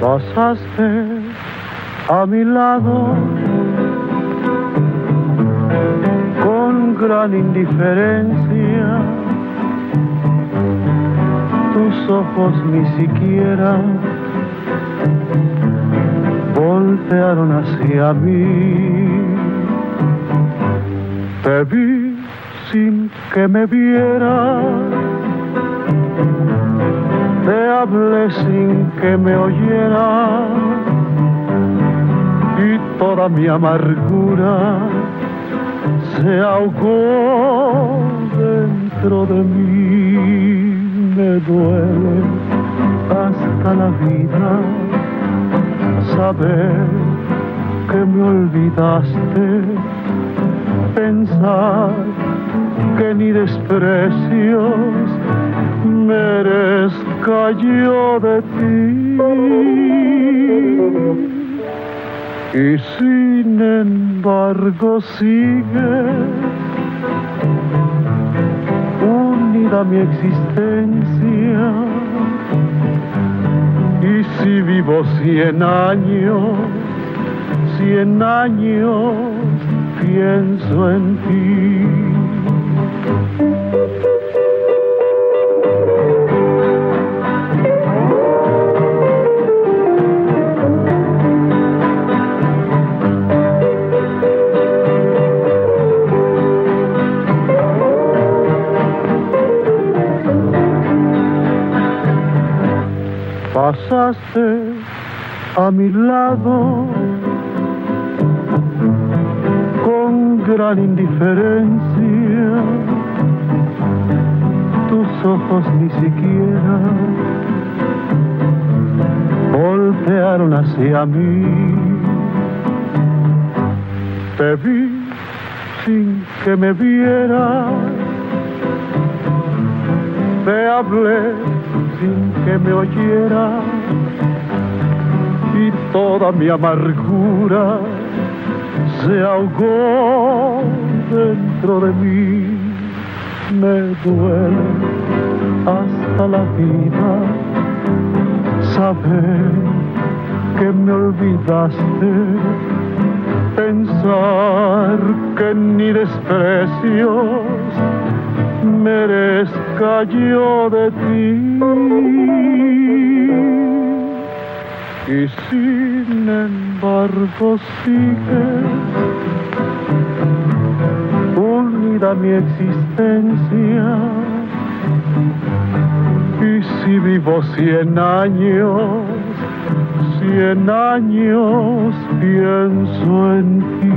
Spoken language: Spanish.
pasaste a mi lado gran indiferencia. Tus ojos ni siquiera voltearon hacia mí. Te vi sin que me vieras te hablé sin que me oyera y toda mi amargura se ahogó dentro de mí. Me duele hasta la vida saber que me olvidaste, pensar que ni desprecios merezca yo de ti. Y sin embargo sigue unida mi existencia. Y si vivo cien años, cien años pienso en ti. Pasaste a mi lado con gran indiferencia. Tus ojos ni siquiera voltearon hacia mí. Te vi sin que me vieras. Te hablé sin que me oyera y toda mi amargura se ahogó dentro de mí. Me duele hasta la vida saber que me olvidaste, pensar que ni desprecios merezca yo de ti. Y sin embargo sigue unida mi existencia. Y si vivo cien años, cien años pienso en ti.